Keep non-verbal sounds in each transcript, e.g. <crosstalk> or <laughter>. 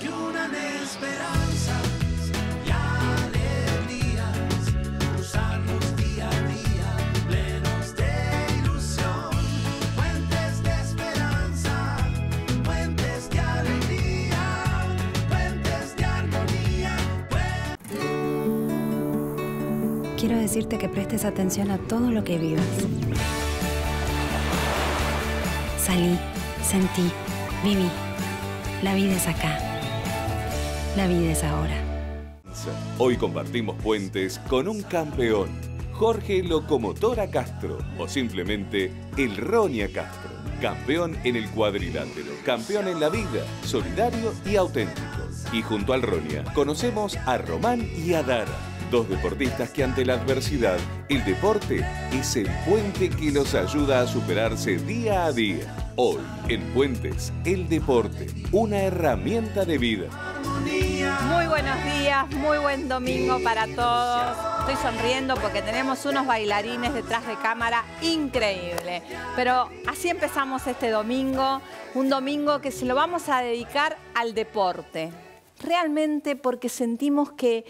Que unan esperanzas y alegrías, cruzarnos día a día, plenos de ilusión. Puentes de esperanza, puentes de alegría, puentes de armonía. Quiero decirte que prestes atención a todo lo que vivas. Salí, sentí, viví. La vida es acá. La vida es ahora. Hoy compartimos puentes con un campeón, Jorge Locomotora Castro, o simplemente el Ronia Castro. Campeón en el cuadrilátero, campeón en la vida, solidario y auténtico. Y junto al Ronia conocemos a Román y a Dara, dos deportistas que ante la adversidad, el deporte es el puente que los ayuda a superarse día a día. Hoy, en Puentes, el deporte, una herramienta de vida. Muy buenos días, muy buen domingo para todos. Estoy sonriendo porque tenemos unos bailarines detrás de cámara increíble. Pero así empezamos este domingo, un domingo que se lo vamos a dedicar al deporte. Realmente porque sentimos que,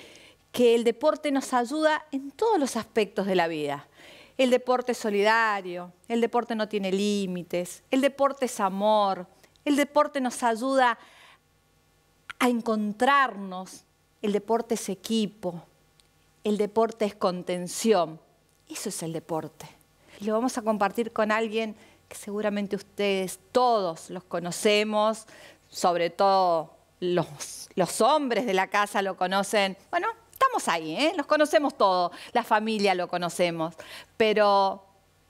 que el deporte nos ayuda en todos los aspectos de la vida. El deporte es solidario, el deporte no tiene límites, el deporte es amor, el deporte nos ayuda encontrarnos, el deporte es equipo, el deporte es contención. Eso es el deporte. Lo vamos a compartir con alguien que seguramente ustedes todos los conocemos, sobre todo los, los hombres de la casa lo conocen. Bueno, estamos ahí, ¿eh? los conocemos todos, la familia lo conocemos, pero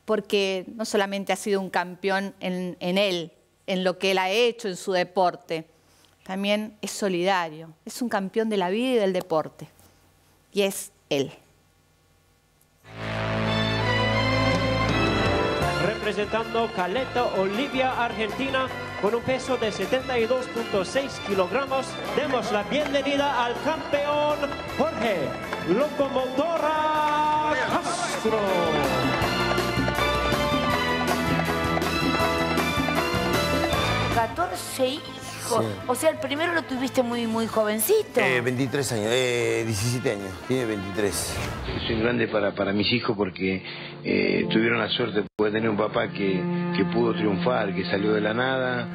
porque no solamente ha sido un campeón en, en él, en lo que él ha hecho en su deporte, también es solidario, es un campeón de la vida y del deporte, y es él. representando Caleta Olivia, Argentina, con un peso de 72.6 kilogramos. Demos la bienvenida al campeón Jorge Locomotora Castro. 14 hijos. O sea, el primero lo tuviste muy, muy jovencito. Eh, 23 años, eh, 17 años, tiene 23. Es un grande para, para mis hijos porque eh, tuvieron la suerte de poder tener un papá que, que pudo triunfar, que salió de la nada.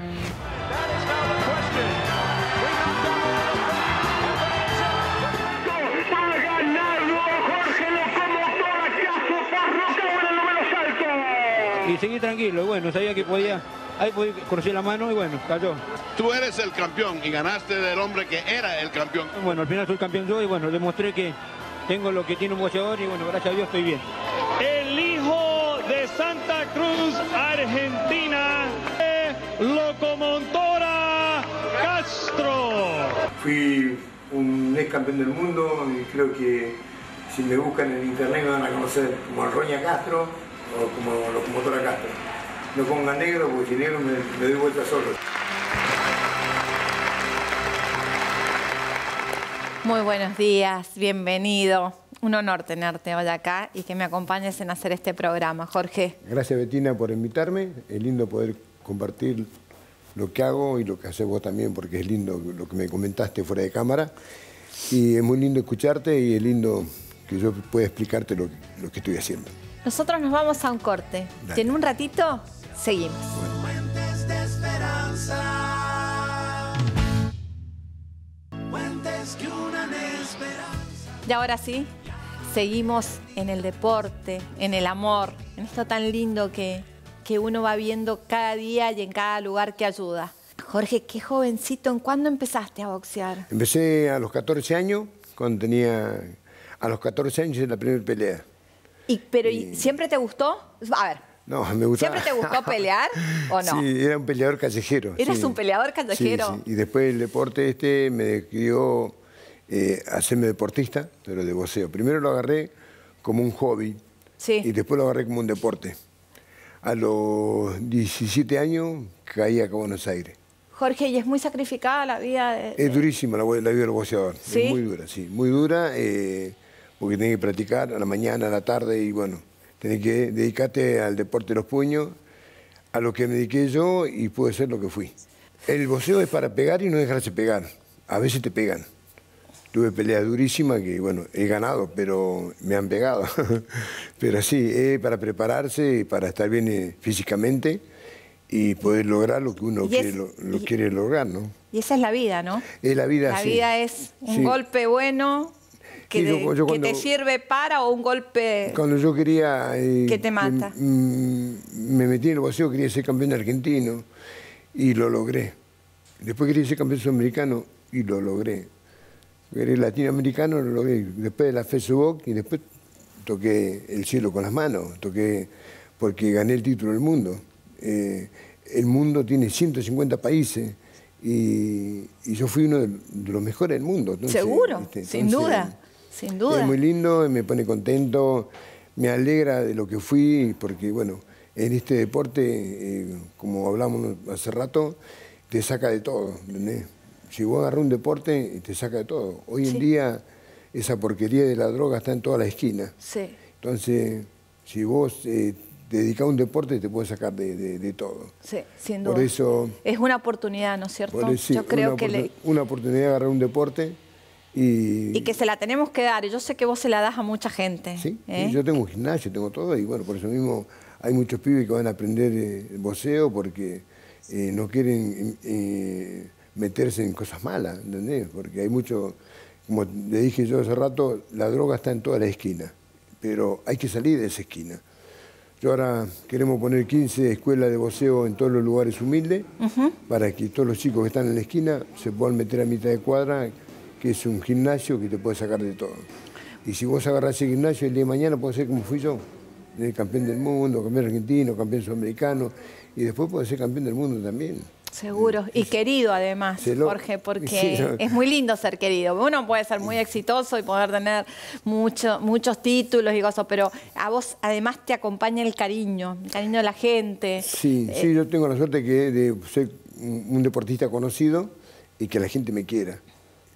y seguí tranquilo. Y bueno, sabía que podía, ahí podía, crucé la mano y bueno, cayó. Tú eres el campeón y ganaste del hombre que era el campeón. Bueno, al final soy campeón yo y bueno, demostré que tengo lo que tiene un boxeador y bueno, gracias a Dios estoy bien. El hijo de Santa Cruz, Argentina, Locomontora Castro. Fui un ex campeón del mundo y creo que si me buscan en internet me van a conocer como el Roña Castro o como Locomotora Castro. No pongan negro porque si negro me, me doy vuelta solo. Muy buenos días, bienvenido. Un honor tenerte hoy acá y que me acompañes en hacer este programa, Jorge. Gracias Betina por invitarme. Es lindo poder compartir lo que hago y lo que haces vos también, porque es lindo lo que me comentaste fuera de cámara. Y es muy lindo escucharte y es lindo que yo pueda explicarte lo, lo que estoy haciendo. Nosotros nos vamos a un corte Dale. y en un ratito seguimos. Puentes de esperanza. Puentes que unan esperanza. Y ahora sí, seguimos en el deporte, en el amor, en esto tan lindo que, que uno va viendo cada día y en cada lugar que ayuda. Jorge, qué jovencito, ¿en cuándo empezaste a boxear? Empecé a los 14 años, cuando tenía... A los 14 años en la primera pelea. Y, pero ¿y ¿siempre te gustó? A ver, No, me gustaba. ¿siempre te gustó pelear o no? Sí, era un peleador callejero. ¿Eras sí. un peleador callejero? sí. Y después el deporte este me decidió eh, hacerme deportista, pero de boxeo. Primero lo agarré como un hobby Sí. y después lo agarré como un deporte. A los 17 años caí acá a Buenos Aires. Jorge, y es muy sacrificada la vida de... Es durísima la, la vida del boxeador. ¿Sí? Es muy dura, sí. Muy dura eh, porque tenés que practicar a la mañana, a la tarde y bueno, tenés que dedicarte al deporte de los puños, a lo que me dediqué yo y pude ser lo que fui. El boxeo es para pegar y no dejarse pegar. a veces te pegan. Tuve peleas durísimas que, bueno, he ganado, pero me han pegado. <laughs> pero sí, es para prepararse, para estar bien eh, físicamente y poder lograr lo que uno quiere, es- lo, lo y- quiere lograr, ¿no? Y esa es la vida, ¿no? Es la vida La vida es un Sí. golpe bueno que, yo- te- que sirve para o un golpe... Cuando yo quería... eh, ¿Qué te mata? mm, me metí en el boxeo, quería ser campeón argentino y lo logré. Después quería ser campeón sudamericano y lo logré. Quería latinoamericano, lo logré. Después de la Facebook y después toqué el cielo con las manos, toqué porque gané el título del mundo. Eh, el mundo tiene 150 países y, y yo fui uno de, los mejores del mundo. Entonces, Seguro, sin duda, sin duda. es muy lindo, me pone contento, me alegra de lo que fui, porque bueno, en este deporte, eh, como hablamos hace rato, te saca de todo, ¿entendés? Si vos agarrás un deporte, te saca de todo. Hoy en Sí. día esa porquería de la droga está en toda la esquina. Sí. Entonces, si vos eh, te dedicás a un deporte, te puede sacar de, de- de todo. Sí, sin duda. Por eso, Es una oportunidad, ¿no es cierto? por eso, Yo creo que le- una oportunidad de agarrar un deporte y, y que se la tenemos que dar. Yo sé que vos se la das a mucha gente. Sí, ¿eh? sí, yo tengo un gimnasio, tengo todo, y bueno, por eso mismo hay muchos pibes que van a aprender eh, boxeo porque eh, no quieren eh, meterse en cosas malas, ¿entendés? Porque hay mucho, como le dije yo hace rato, la droga está en toda la esquina, pero hay que salir de esa esquina. Yo ahora queremos poner 15 escuelas de boxeo en todos los lugares humildes para que todos los chicos que están en la esquina se puedan meter a mitad de cuadra, que es un gimnasio que te puede sacar de todo. Y si vos agarrás ese gimnasio el día de mañana, puede ser como fui yo, campeón del mundo, campeón argentino, campeón sudamericano, y después puede ser campeón del mundo también. Seguro. Y querido además, lo- Jorge, porque <laughs> Sí, no. es muy lindo ser querido. Uno puede ser muy exitoso y poder tener mucho- muchos títulos y cosas, pero a vos además te acompaña el cariño, el cariño de la gente. Sí, Eh, sí, yo tengo la suerte que de ser un deportista conocido y que la gente me quiera.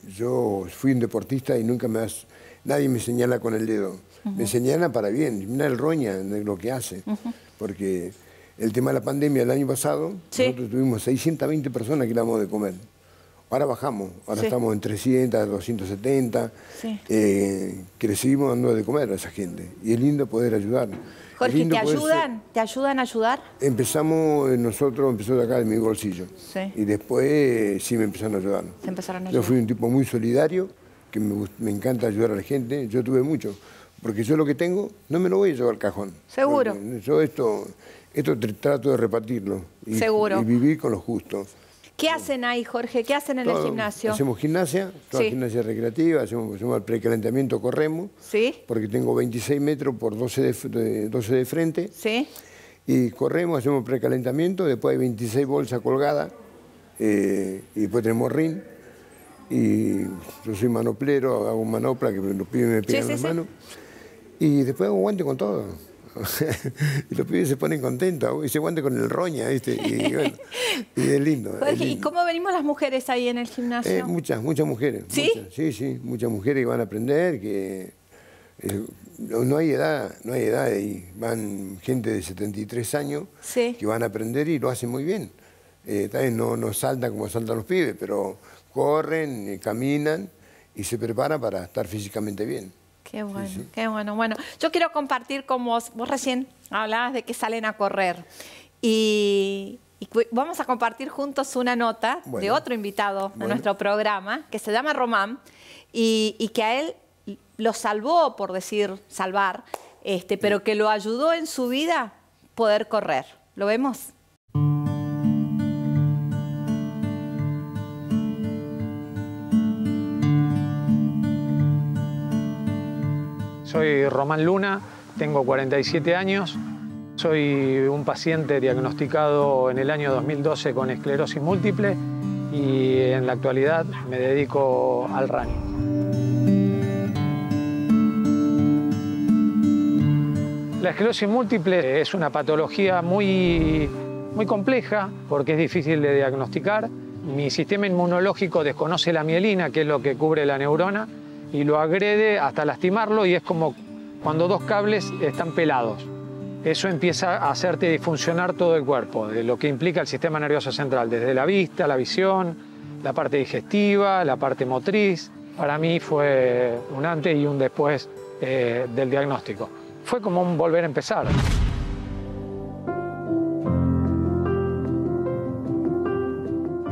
Yo fui un deportista y nunca me has, nadie me señala con el dedo. Me señala para bien, mira el roña de lo que hace. Porque el tema de la pandemia el año pasado, nosotros tuvimos 620 personas que le damos de comer. Ahora bajamos, ahora Sí. estamos en 300, 270, Sí. eh, que le seguimos dando de comer a esa gente. Y es lindo poder ayudar. Jorge, lindo ¿te ser- ayudan? ¿Te ayudan a ayudar? Empezamos, eh, nosotros empezó de acá de mi bolsillo. Sí. Y después eh, sí me empezaron a ayudar. Se empezaron a Yo fui un tipo muy solidario, que me, me encanta ayudar a la gente. Yo tuve mucho. Porque yo lo que tengo no me lo voy a llevar al cajón. Seguro. Porque Yo esto, esto tr- trato de repartirlo. Y, Seguro. Y vivir con lo justo. ¿Qué hacen ahí, Jorge? ¿Qué hacen en el gimnasio? Hacemos gimnasia, toda Sí. gimnasia recreativa, hacemos, hacemos el precalentamiento, corremos. ¿Sí? Porque tengo 26 metros por 12 de, f- de- 12 de frente. ¿Sí? Y corremos, hacemos precalentamiento, después hay 26 bolsas colgadas, eh, y después tenemos ring. Y yo soy manoplero, hago manopla, que los pibes me pegan sí, las manos. Y después hago guante con todo. <laughs> y los pibes se ponen contentos, hago ese guante con el roña, ¿viste? Y bueno, y es lindo. es ¿y cómo venimos las mujeres ahí en el gimnasio? Eh, muchas, muchas mujeres. ¿Sí? muchas, sí, sí, muchas mujeres que van a aprender, que eh, no, hay edad, no hay edad ahí. Van gente de 73 años Sí. que van a aprender y lo hacen muy bien. Eh, también no, no saltan como saltan los pibes, pero corren, eh, caminan y se preparan para estar físicamente bien. Qué bueno, qué bueno. Bueno, yo quiero compartir con vos, vos recién hablabas de que salen a correr y, vamos a compartir juntos una nota de otro invitado a Bueno. nuestro programa que se llama Román y, y que a él lo salvó, por decir salvar, este, pero que lo ayudó en su vida poder correr. ¿Lo vemos? Soy Román Luna, tengo 47 años, soy un paciente diagnosticado en el año 2012 con esclerosis múltiple y en la actualidad me dedico al running. La esclerosis múltiple es una patología muy, muy compleja porque es difícil de diagnosticar. Mi sistema inmunológico desconoce la mielina, que es lo que cubre la neurona, y lo agrede hasta lastimarlo y es como cuando dos cables están pelados. Eso empieza a hacerte disfuncionar todo el cuerpo, de lo que implica el sistema nervioso central, desde la vista, la visión, la parte digestiva, la parte motriz. Para mí fue un antes y un después eh, del diagnóstico. Fue como un volver a empezar.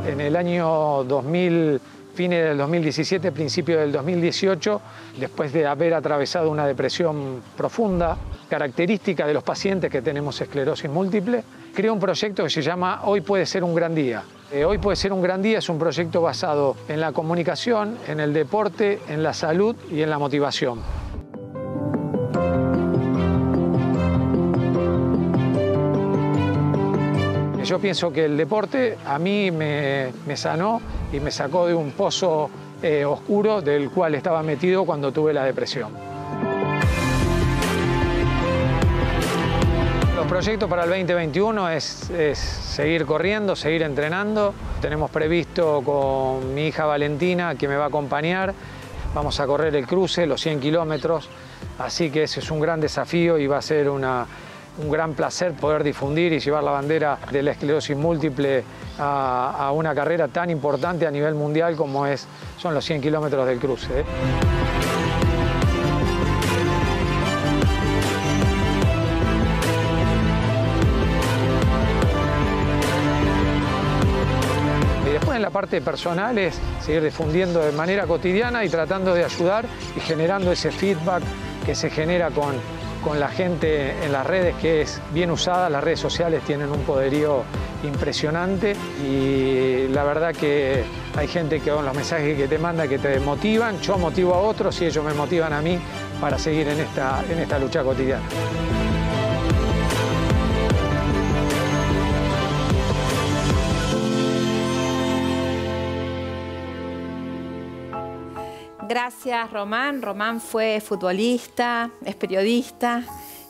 En el año 2000, fines del 2017, principio del 2018, después de haber atravesado una depresión profunda, característica de los pacientes que tenemos esclerosis múltiple, creé un proyecto que se llama Hoy puede ser un gran día. Eh, Hoy puede ser un gran día es un proyecto basado en la comunicación, en el deporte, en la salud y en la motivación. Yo pienso que el deporte a mí me sanó y me sacó de un pozo eh, oscuro del cual estaba metido cuando tuve la depresión. Los proyectos para el 2021 es, es seguir corriendo, seguir entrenando. Tenemos previsto con mi hija Valentina, que me va a acompañar, vamos a correr el cruce, los 100 kilómetros. Así que ese es un gran desafío y va a ser una, un gran placer poder difundir y llevar la bandera de la esclerosis múltiple a, una carrera tan importante a nivel mundial como es, son los 100 kilómetros del cruce. ¿eh? En la parte personal es seguir difundiendo de manera cotidiana y tratando de ayudar y generando ese feedback que se genera con, con la gente en las redes, que es bien usada. Las redes sociales tienen un poderío impresionante y la verdad que hay gente que con los mensajes que te manda que te motivan, yo motivo a otros y ellos me motivan a mí para seguir en esta, en esta lucha cotidiana. Gracias, Román. Román fue futbolista, es periodista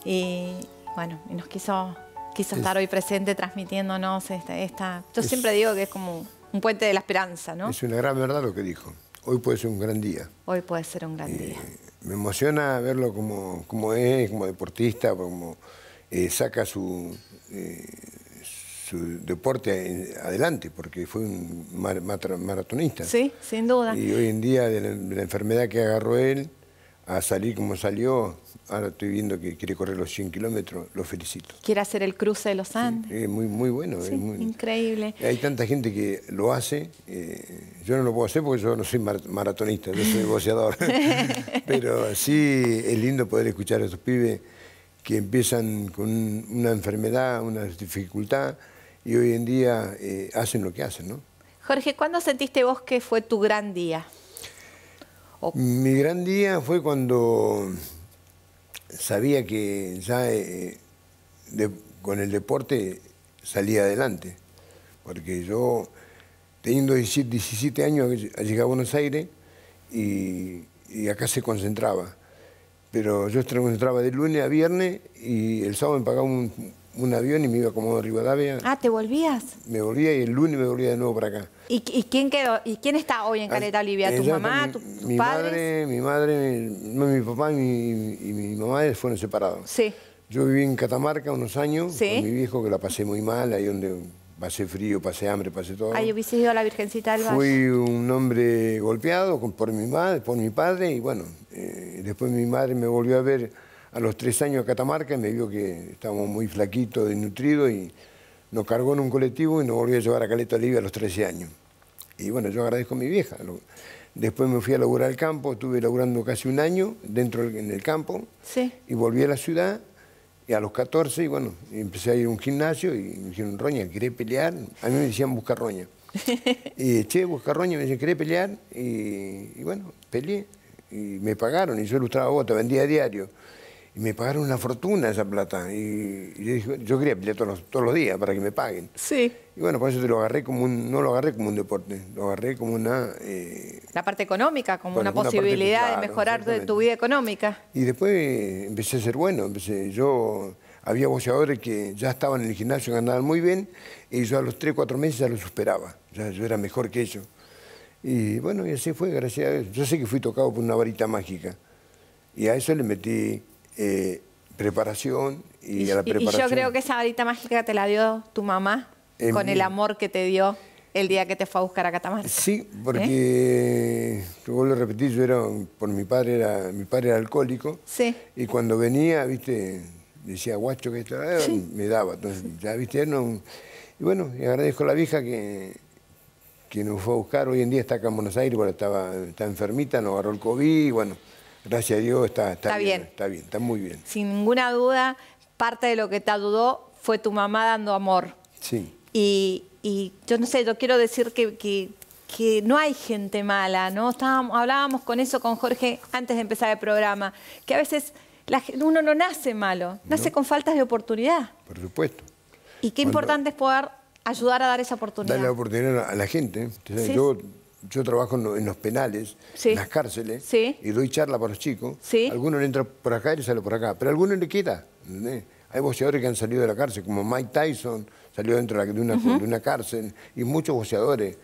y bueno, y nos quiso, quiso estar hoy presente transmitiéndonos esta, esta- Yo Es- siempre digo que es como un puente de la esperanza, ¿no? Es una gran verdad lo que dijo. Hoy puede ser un gran día. Hoy puede ser un gran día. Me emociona verlo como, como es, como deportista, como eh, saca su, eh, su deporte adelante, porque fue un mar- maratonista. Sí, sin duda. Y hoy en día, de la, de la enfermedad que agarró él, a salir como salió, ahora estoy viendo que quiere correr los 100 kilómetros, lo felicito. Quiere hacer el cruce de los Andes. Es muy, muy bueno. es Sí, muy- increíble. hay tanta gente que lo hace, eh, yo no lo puedo hacer porque yo no soy mar- maratonista, yo soy <laughs> boxeador. <laughs> Pero sí es lindo poder escuchar a esos pibes que empiezan con un- una enfermedad, una dificultad, y hoy en día eh, hacen lo que hacen, ¿no? Jorge, ¿cuándo sentiste vos que fue tu gran día? Mi gran día fue cuando sabía que ya eh, de- con el deporte salía adelante. Porque yo, teniendo 17, 17 años, llegué a Buenos Aires y, y acá se concentraba. Pero yo se concentraba de lunes a viernes y el sábado me pagaba un, un avión y me iba como a Rivadavia. Ah, ¿te volvías? Me volvía y el lunes me volvía de nuevo para acá. ¿Y, y quién quedó? ¿Y quién está hoy en Caleta Olivia? ¿Tu mamá? mi- ¿Tu- ¿Tus mi padres? madre, mi madre, no, mi papá y mi, y mi mamá fueron separados. Sí. Yo viví en Catamarca unos años Sí. con mi viejo que la pasé muy mal, ahí donde pasé frío, pasé hambre, pasé todo. Ay, hubiese ido a la Virgencita del Valle. Fui un hombre golpeado por mi madre, por mi padre y bueno, eh, después mi madre me volvió a ver a los tres años a Catamarca y me vio que estábamos muy flaquitos, desnutridos y nos cargó en un colectivo y nos volvió a llevar a Caleta Olivia a los 13 años. Y bueno, yo agradezco a mi vieja. Después me fui a laburar al campo, estuve laburando casi un año dentro del- en el campo Sí. y volví a la ciudad y a los 14, y bueno, empecé a ir a un gimnasio y me dijeron, Roña, ¿querés pelear? A mí me decían buscar Roña. <laughs> y che, buscar Roña, me decían, ¿querés pelear? Y, y bueno, peleé. Y me pagaron, y yo ilustraba botas, vendía a diario. Y me pagaron una fortuna esa plata. Y, y yo, dije, yo quería pelear todos los, todos los días para que me paguen. Sí. Y bueno, por eso te lo agarré como un, no lo agarré como un deporte, lo agarré como una... eh, La parte económica, como Bueno, una una posibilidad de mejorar de tu vida económica. Y después empecé a ser bueno. Empecé, yo había boxeadores que ya estaban en el gimnasio, ganaban muy bien, y yo a los 3, 4 meses ya los superaba. Ya yo era mejor que ellos. Y bueno, y así fue, gracias a Dios. Yo sé que fui tocado por una varita mágica. Y a eso le metí eh, preparación y, a la y preparación. yo creo que esa varita mágica te la dio tu mamá con el amor que te dio. el día que te fue a buscar a Catamarca. Sí, porque, te vuelvo a repetir, yo era, por mi padre era, mi padre era alcohólico. Sí. Y cuando venía, viste, decía, guacho, que esto, eh, me daba. Entonces, ya, viste, no, y bueno, y agradezco a la vieja que, que nos fue a buscar. Hoy en día está acá en Buenos Aires, porque estaba, está enfermita, nos agarró el COVID, y bueno, gracias a Dios está, Está bien. Está bien, está muy bien. Sin ninguna duda, parte de lo que te ayudó fue tu mamá dando amor. Sí. Y, y yo no sé, yo quiero decir que, que- que no hay gente mala, ¿no? Estábamos, hablábamos con eso con Jorge antes de empezar el programa, que a veces la uno no nace malo, nace con faltas de oportunidad. Por supuesto. Y qué Cuando- importante es poder ayudar a dar esa oportunidad. Darle la oportunidad a la gente. Entonces, Sí. yo, yo trabajo en, lo- en los penales, en las cárceles, y doy charla para los chicos. Algunos le entran por acá y le sale por acá, pero algunos le queda. ¿entendés? Hay boxeadores que han salido de la cárcel, como Mike Tyson, salió dentro de una, Ujú. de una cárcel, y muchos boxeadores.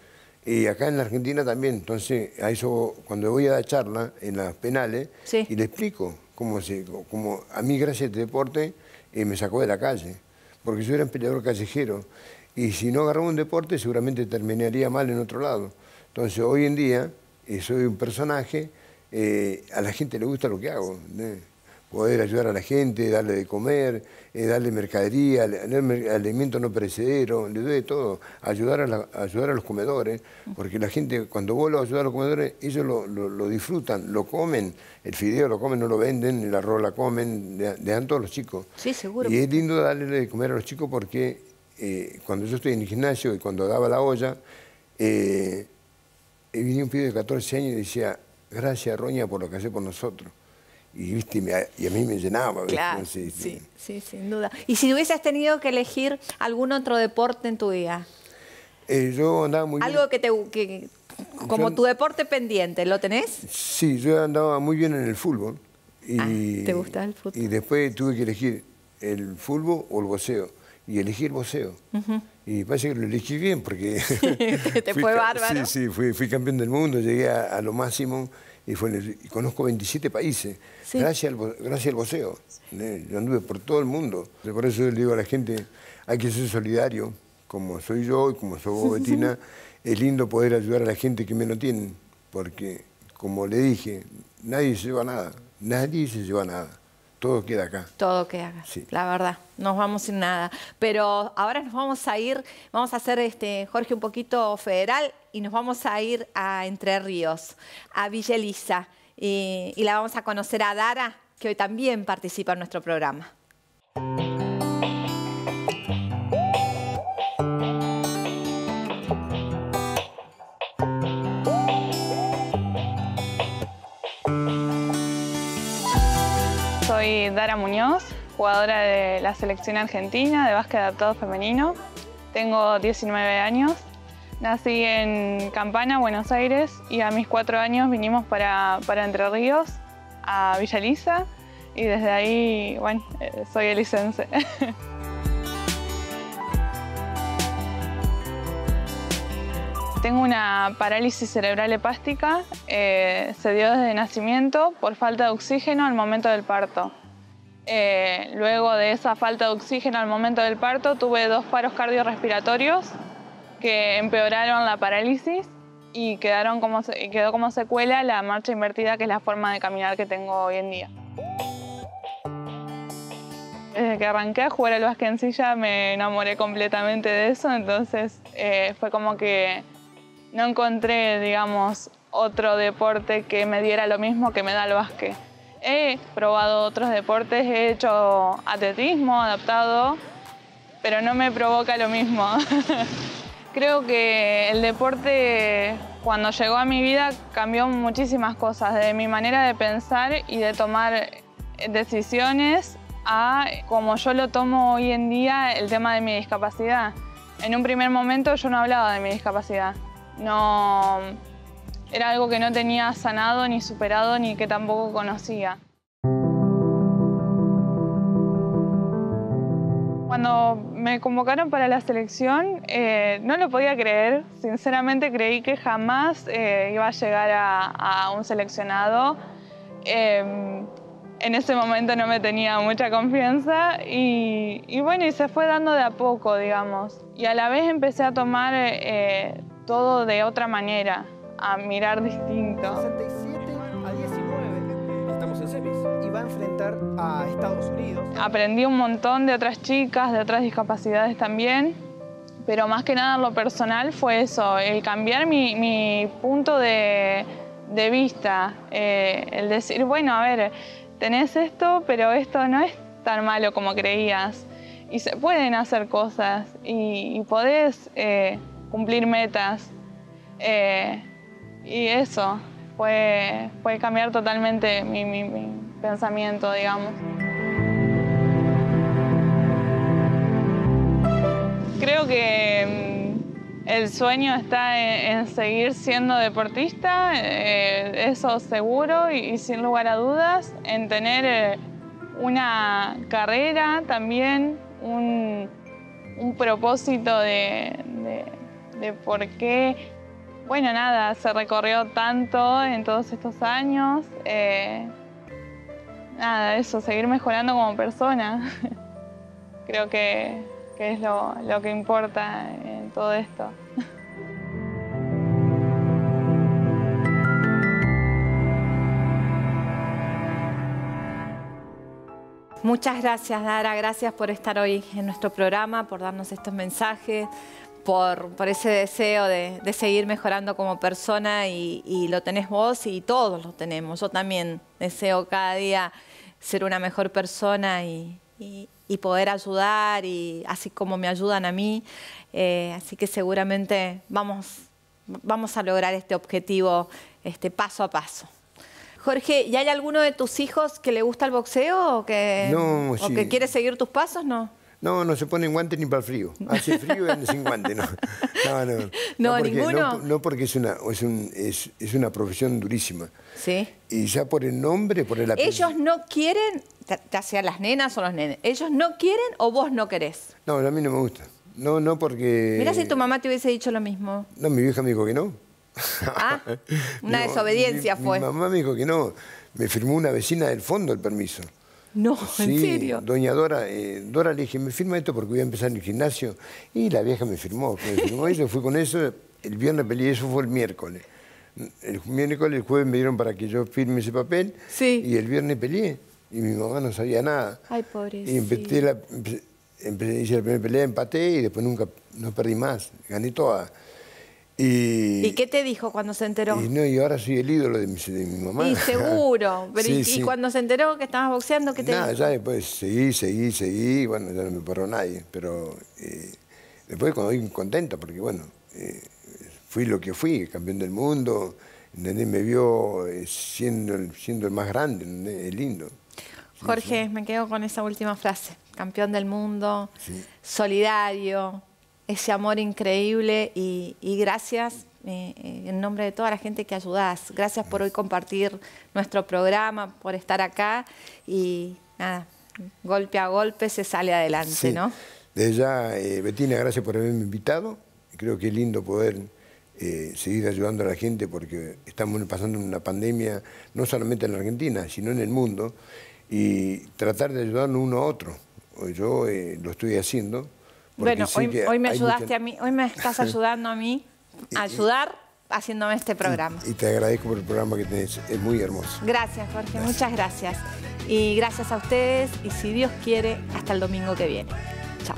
Y acá en la Argentina también. Entonces, a eso, cuando voy a dar charla en las penales, y le explico cómo, se, cómo a mí, gracias a este deporte, eh, me sacó de la calle. Porque yo era un peleador callejero. Y si no agarraba un deporte, seguramente terminaría mal en otro lado. Entonces, hoy en día, eh, soy un personaje, eh, a la gente le gusta lo que hago. Poder ayudar a la gente, darle de comer, eh, darle mercadería, darle alimento no perecedero, le doy de todo. Ayudar a, la- ayudar a los comedores, porque la gente, cuando vos lo ayudas a los comedores, ellos lo, lo- lo disfrutan, lo comen. El fideo lo comen, no lo venden, el arroz la comen, le, le dan todos los chicos. Sí, seguro. Y es lindo darle de comer a los chicos porque cuando yo estoy en el gimnasio y cuando daba la olla, eh, venía un pibe de 14 años y decía, gracias Roña por lo que hace por nosotros. Y, ¿viste? me- y a mí me llenaba. Claro, Sí, sí, sí, sin duda. Y si hubieses tenido que elegir algún otro deporte en tu vida, Eh, yo andaba muy bien. algo que te que, como Yo- tu deporte pendiente, ¿lo tenés? Sí, yo andaba muy bien en el fútbol. Y, Ah, ¿te gusta el fútbol? Y después tuve que elegir el fútbol o el boxeo. Y elegí el boxeo. Y parece que lo elegí bien porque... <laughs> <laughs> Te fui fue bárbaro. Sí, sí, fui, fui campeón del mundo, llegué a, a lo máximo y, fue en el- y conozco 27 países. Sí. Gracias, al, gracias al boxeo. ¿eh? Yo anduve por todo el mundo. Por eso yo le digo a la gente, hay que ser solidario, como soy yo y como soy vos, Betina. es lindo poder ayudar a la gente que menos tienen, porque, como le dije, nadie se lleva nada. Nadie se lleva nada. Todo queda acá. Todo que hagas, la verdad. Nos vamos sin nada. Pero ahora nos vamos a ir, vamos a hacer, este, Jorge, un poquito federal y nos vamos a ir a Entre Ríos, a Villa Elisa. Y, y la vamos a conocer a Dara, que hoy también participa en nuestro programa. Soy Dara Muñoz, jugadora de la selección argentina de básquet adaptado femenino. Tengo 19 años. Nací en Campana, Buenos Aires, y a mis cuatro años vinimos para, para Entre Ríos, a Villa Elisa, y desde ahí, bueno, eh, soy elicense. <laughs> Tengo una parálisis cerebral hepástica, eh, se dio desde nacimiento por falta de oxígeno al momento del parto. Eh, luego de esa falta de oxígeno al momento del parto tuve dos paros cardiorrespiratorios que empeoraron la parálisis y quedaron como quedó como secuela la marcha invertida, que es la forma de caminar que tengo hoy en día. Desde que arranqué a jugar al básquet en silla me enamoré completamente de eso, entonces eh, fue como que no encontré, digamos, otro deporte que me diera lo mismo que me da el básquet. He probado otros deportes, he hecho atletismo adaptado, pero no me provoca lo mismo. <laughs> Creo que el deporte cuando llegó a mi vida cambió muchísimas cosas, de mi manera de pensar y de tomar decisiones a como yo lo tomo hoy en día el tema de mi discapacidad. En un primer momento yo no hablaba de mi discapacidad, no era algo que no tenía sanado ni superado ni que tampoco conocía. Cuando me convocaron para la selección, eh, no lo podía creer. Sinceramente creí que jamás eh, iba a llegar a, un seleccionado. Eh, en ese momento no me tenía mucha confianza y, y bueno, y se fue dando de a poco, digamos. Y a la vez empecé a tomar eh, todo de otra manera, a mirar distinto. 67 a 19. Estamos en semis. Y va a enfrentar a Estados Unidos. Aprendí un montón de otras chicas, de otras discapacidades también, pero más que nada lo personal fue eso, el cambiar mi, mi punto de, de vista, eh, el decir, bueno, a ver, tenés esto, pero esto no es tan malo como creías. Y se pueden hacer cosas y, y podés eh, cumplir metas. Eh, y eso fue cambiar totalmente mi, mi- mi pensamiento, digamos. Creo que mm, el sueño está en, seguir siendo deportista, eh, eso seguro y, y sin lugar a dudas, en tener eh, una carrera también, un, un propósito de, de- por qué, bueno, nada, se recorrió tanto en todos estos años. eh, nada, eso, seguir mejorando como persona. <laughs> Creo que, que es lo, lo que importa en todo esto. Muchas gracias, Dara. Gracias por estar hoy en nuestro programa, por darnos estos mensajes, por, por ese deseo de, de seguir mejorando como persona y, y lo tenés vos y todos lo tenemos. Yo también deseo cada día ser una mejor persona y, y- y poder ayudar, y así como me ayudan a mí. Eh, así que seguramente vamos, vamos a lograr este objetivo este, paso a paso. Jorge, ¿y hay alguno de tus hijos que le gusta el boxeo o que, No, o sí. que quiere seguir tus pasos? No. No, no se ponen guantes ni para el frío. Hace frío y andan sin guantes, no. No, no. <laughs> No, porque, ninguno. No, no porque es una, es, un- es- es una profesión durísima. Sí. Y ya por el nombre, por el apellido. Ellos no quieren, ya- sea las nenas o los nenes, ellos no quieren o vos no querés. No, a mí no me gusta. No, no porque... Mira si tu mamá te hubiese dicho lo mismo. No, mi vieja me dijo que no. Ah, <laughs> una desobediencia mi- fue. Mi mamá me dijo que no. Me firmó una vecina del fondo el permiso. No, en Sí, serio. doña Dora, eh, Dora le dije, me firma esto porque voy a empezar en el gimnasio. Y la vieja me firmó, me firmó eso, fui con eso, el viernes peleé, eso fue el miércoles. El miércoles, el jueves me dieron para que yo firme ese papel Sí. y el viernes peleé. Y mi mamá no sabía nada. Ay, pobrecito. Y empecé la, empe- empecé- hice la primera pelea, empaté y después nunca no perdí más, gané todas. Y, ¿Y qué te dijo cuando se enteró? y no, y ahora soy el ídolo de mi, de mi mamá. Y seguro. <laughs> Pero Sí, y, cuando se enteró que estabas boxeando, ¿qué te Nada, dijo? ya después seguí, seguí, seguí, bueno, ya no me paró nadie, pero eh, después cuando estoy contento, porque bueno, eh, fui lo que fui, campeón del mundo, ¿entendés? me vio eh, siendo, el- siendo el más grande, ¿entendés? es lindo. Jorge, me quedo con esa última frase. Campeón del mundo, solidario, ese amor increíble y, y gracias eh, eh, en nombre de toda la gente que ayudás. Gracias por hoy compartir nuestro programa, por estar acá y nada, golpe a golpe se sale adelante, Sí. ¿no? Desde ya, eh, Betina, gracias por haberme invitado. Creo que es lindo poder eh, seguir ayudando a la gente porque estamos pasando una pandemia, no solamente en la Argentina, sino en el mundo, y tratar de ayudarnos uno a otro. Yo eh, lo estoy haciendo. Bueno, hoy, me ayudaste mucha- a mí, hoy me estás <laughs> ayudando a mí a ayudar haciéndome este programa. Y te agradezco por el programa que tenés, es muy hermoso. Gracias, Jorge, muchas gracias. Y gracias a ustedes y si Dios quiere, hasta el domingo que viene. Chao.